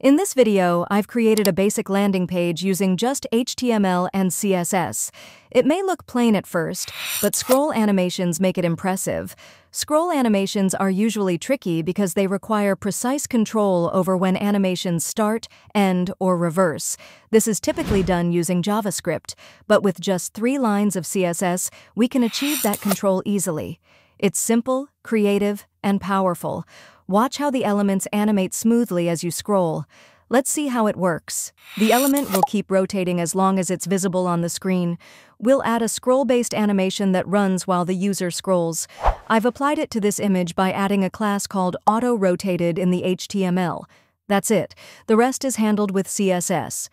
In this video, I've created a basic landing page using just HTML and CSS. It may look plain at first, but scroll animations make it impressive. Scroll animations are usually tricky because they require precise control over when animations start, end, or reverse. This is typically done using JavaScript, but with just three lines of CSS, we can achieve that control easily. It's simple, creative, and powerful. Watch how the elements animate smoothly as you scroll. Let's see how it works. The element will keep rotating as long as it's visible on the screen. We'll add a scroll-based animation that runs while the user scrolls. I've applied it to this image by adding a class called auto-rotated in the HTML. That's it. The rest is handled with CSS.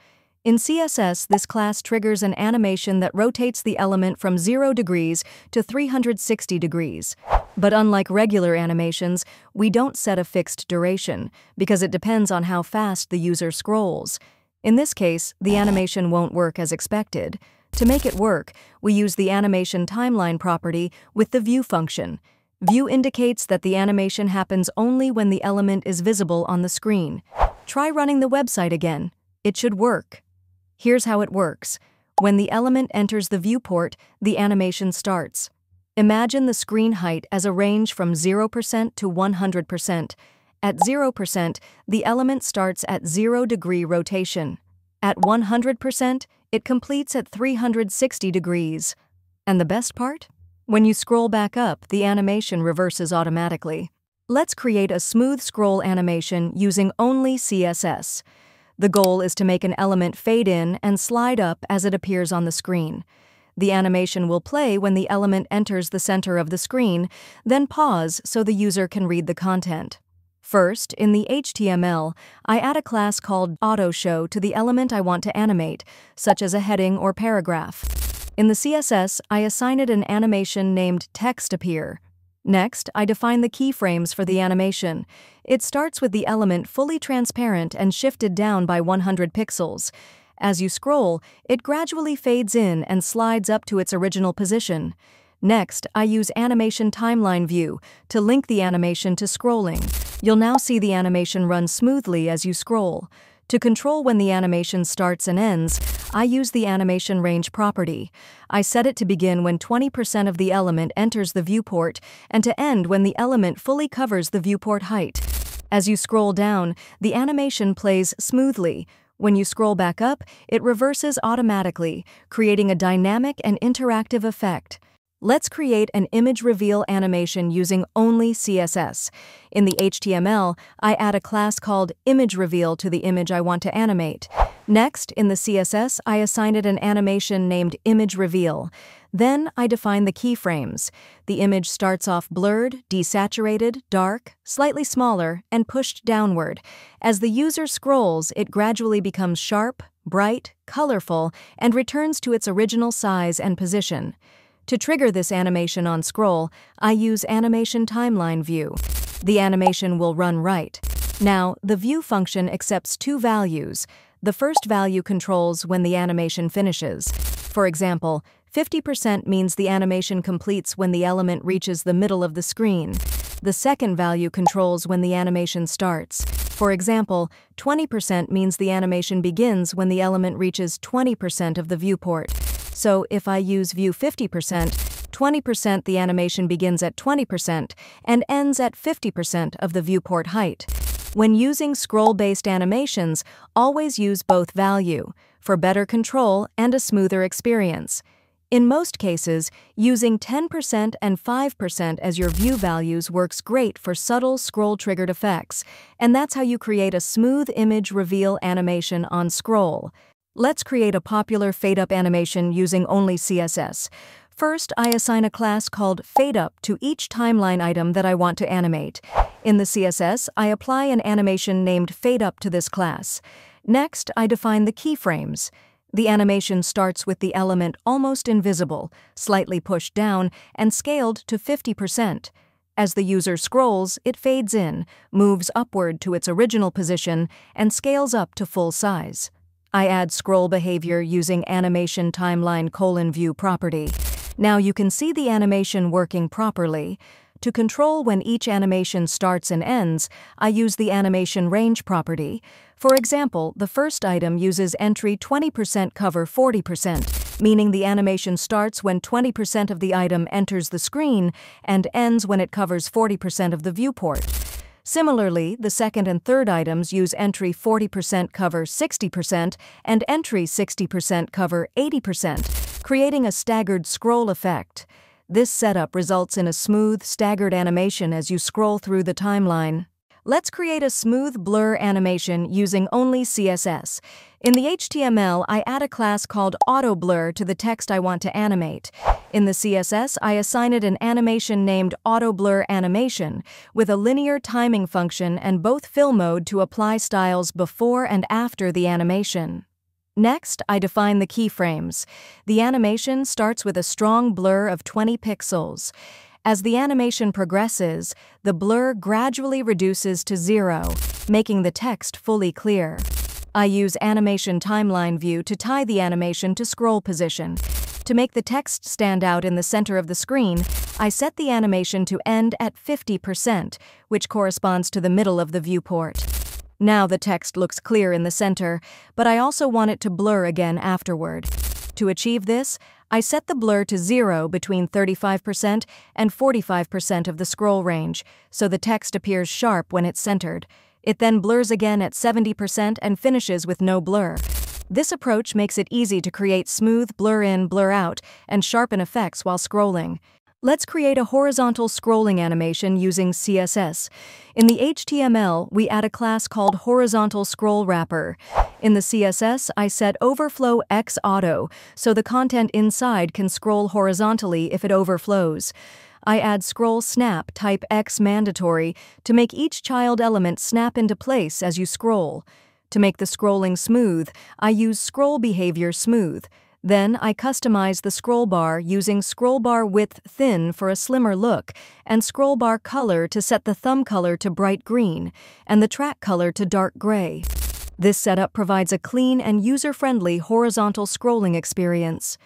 In CSS, this class triggers an animation that rotates the element from 0 degrees to 360 degrees. But unlike regular animations, we don't set a fixed duration, because it depends on how fast the user scrolls. In this case, the animation won't work as expected. To make it work, we use the animation timeline property with the view function. View indicates that the animation happens only when the element is visible on the screen. Try running the website again. It should work. Here's how it works. When the element enters the viewport, the animation starts. Imagine the screen height as a range from 0% to 100%. At 0%, the element starts at 0 degree rotation. At 100%, it completes at 360 degrees. And the best part? When you scroll back up, the animation reverses automatically. Let's create a smooth scroll animation using only CSS. The goal is to make an element fade in and slide up as it appears on the screen. The animation will play when the element enters the center of the screen, then pause so the user can read the content. First, in the HTML, I add a class called AutoShow to the element I want to animate, such as a heading or paragraph. In the CSS, I assign it an animation named TextAppear. Next, I define the keyframes for the animation. It starts with the element fully transparent and shifted down by 100 pixels. As you scroll, it gradually fades in and slides up to its original position. Next, I use Animation Timeline View to link the animation to scrolling. You'll now see the animation run smoothly as you scroll. To control when the animation starts and ends, I use the animation range property. I set it to begin when 20% of the element enters the viewport and to end when the element fully covers the viewport height. As you scroll down, the animation plays smoothly, when you scroll back up, it reverses automatically, creating a dynamic and interactive effect. Let's create an image reveal animation using only CSS. In the HTML, I add a class called image reveal to the image I want to animate. Next, in the CSS, I assign it an animation named image reveal. Then I define the keyframes. The image starts off blurred, desaturated, dark, slightly smaller, and pushed downward. As the user scrolls, it gradually becomes sharp, bright, colorful, and returns to its original size and position. To trigger this animation on scroll, I use Animation Timeline View. The animation will run right. Now, the view function accepts two values. The first value controls when the animation finishes. For example, 50% means the animation completes when the element reaches the middle of the screen. The second value controls when the animation starts. For example, 20% means the animation begins when the element reaches 20% of the viewport. So if I use view 50%, 20% the animation begins at 20% and ends at 50% of the viewport height. When using scroll-based animations, always use both value, for better control and a smoother experience. In most cases, using 10% and 5% as your view values works great for subtle scroll-triggered effects, and that's how you create a smooth image reveal animation on scroll. Let's create a popular fade-up animation using only CSS. First, I assign a class called FadeUp to each timeline item that I want to animate. In the CSS, I apply an animation named FadeUp to this class. Next, I define the keyframes. The animation starts with the element almost invisible, slightly pushed down, and scaled to 50%. As the user scrolls, it fades in, moves upward to its original position, and scales up to full size. I add scroll behavior using animation timeline colon view property. Now you can see the animation working properly. To control when each animation starts and ends, I use the animation range property. For example, the first item uses entry 20% cover 40%, meaning the animation starts when 20% of the item enters the screen and ends when it covers 40% of the viewport. Similarly, the second and third items use entry 40% cover 60% and entry 60% cover 80%, creating a staggered scroll effect. This setup results in a smooth, staggered animation as you scroll through the timeline. Let's create a smooth blur animation using only CSS. In the HTML, I add a class called AutoBlur to the text I want to animate. In the CSS, I assign it an animation named AutoBlur Animation, with a linear timing function and both fill mode to apply styles before and after the animation. Next, I define the keyframes. The animation starts with a strong blur of 20 pixels. As the animation progresses, the blur gradually reduces to zero, making the text fully clear. I use Animation Timeline View to tie the animation to scroll position. To make the text stand out in the center of the screen, I set the animation to end at 50%, which corresponds to the middle of the viewport. Now the text looks clear in the center, but I also want it to blur again afterward. To achieve this, I set the blur to zero between 35% and 45% of the scroll range, so the text appears sharp when it's centered. It then blurs again at 70% and finishes with no blur. This approach makes it easy to create smooth blur in, blur out, and sharpen effects while scrolling. Let's create a horizontal scrolling animation using CSS. In the HTML, we add a class called Horizontal Scroll Wrapper. In the CSS, I set overflow X auto, so the content inside can scroll horizontally if it overflows. I add scroll snap type X mandatory to make each child element snap into place as you scroll. To make the scrolling smooth, I use scroll behavior smooth. Then I customize the scroll bar using scroll bar width thin for a slimmer look and scroll bar color to set the thumb color to bright green and the track color to dark gray. This setup provides a clean and user-friendly horizontal scrolling experience.